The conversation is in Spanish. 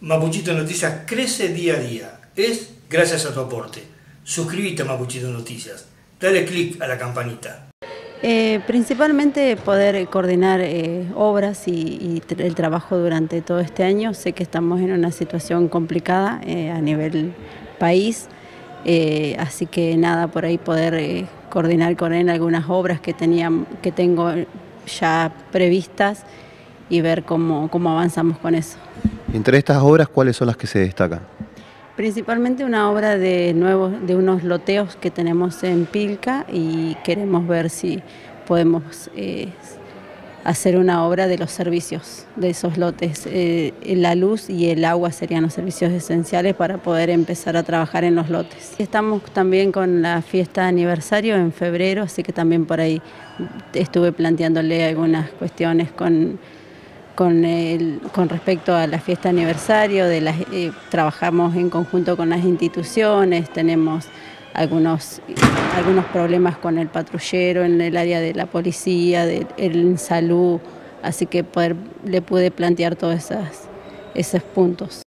Mapuchito Noticias crece día a día. Es gracias a tu aporte. Suscríbete a Mapuchito Noticias. Dale clic a la campanita. Eh, principalmente poder coordinar eh, obras y, el trabajo durante todo este año. Sé que estamos en una situación complicada eh, a nivel país, así que nada, por ahí poder coordinar con él algunas obras que, tenía, que tengo ya previstas y ver cómo, cómo avanzamos con eso. Entre estas obras, ¿cuáles son las que se destacan? Principalmente una obra de nuevos, de unos loteos que tenemos en Pilca y queremos ver si podemos eh, hacer una obra de los servicios de esos lotes. Eh, la luz y el agua serían los servicios esenciales para poder empezar a trabajar en los lotes. Estamos también con la fiesta de aniversario en febrero, así que también por ahí estuve planteándole algunas cuestiones con con, el, con respecto a la fiesta aniversario, de las, eh, trabajamos en conjunto con las instituciones, tenemos algunos, algunos problemas con el patrullero en el área de la policía, de, en salud, así que poder, le pude plantear todos esos puntos.